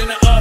in the up.